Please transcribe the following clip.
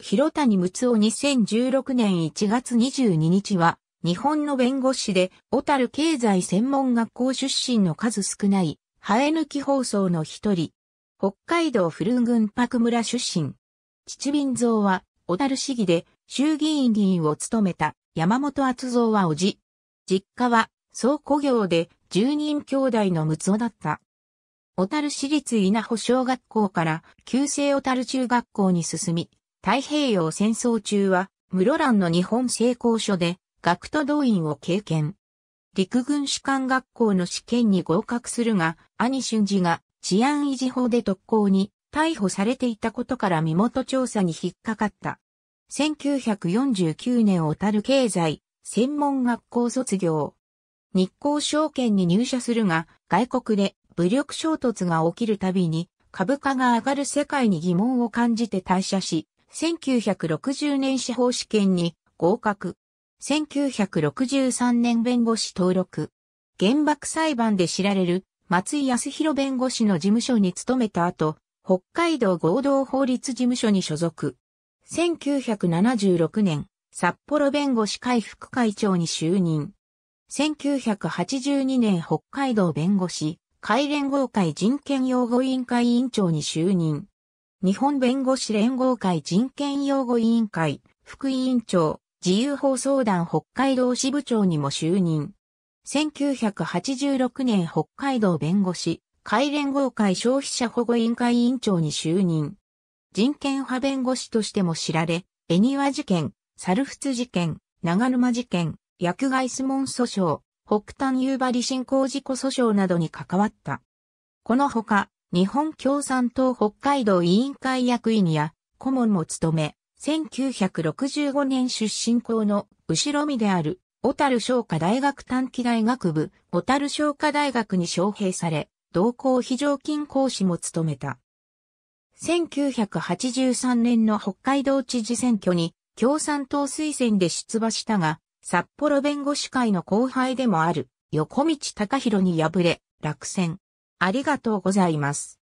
広谷睦夫2016年1月22日は、日本の弁護士で、小樽経済専門学校出身の数少ない、生え抜き放送の一人。北海道古郡白村出身。父便蔵は、小樽市議で、衆議院議員を務めた山本厚蔵はおじ。実家は、倉庫業で、十人兄弟の睦夫だった。小樽市立稲穂小学校から旧制小樽中学校に進み、太平洋戦争中は室蘭の日本成功所で学徒動員を経験。陸軍士官学校の試験に合格するが、兄俊二が治安維持法で特攻に逮捕されていたことから身元調査に引っかかった。1949年小樽経済専門学校卒業。日光証券に入社するが、外国で武力衝突が起きるたびに株価が上がる世界に疑問を感じて退社し、1960年司法試験に合格。1963年弁護士登録。原爆裁判で知られる松井康弘弁護士の事務所に勤めた後、北海道合同法律事務所に所属。1976年、札幌弁護士会副会長に就任。1982年北海道弁護士会連合会人権擁護委員会委員長に就任。日本弁護士連合会人権擁護委員会副委員長、自由放送団北海道支部長にも就任。1986年北海道弁護士会連合会消費者保護委員会委員長に就任。人権派弁護士としても知られ、恵庭事件、猿仏事件、長沼事件、薬害質問訴訟、北端夕張振興事故訴訟などに関わった。このほか、日本共産党北海道委員会役員や顧問も務め、1965年出身校の後ろ身である小樽商科大学短期大学部小樽商科大学に招聘され、同校非常勤講師も務めた。1983年の北海道知事選挙に共産党推薦で出馬したが、札幌弁護士会の後輩でもある横道隆弘に敗れ落選。ありがとうございます。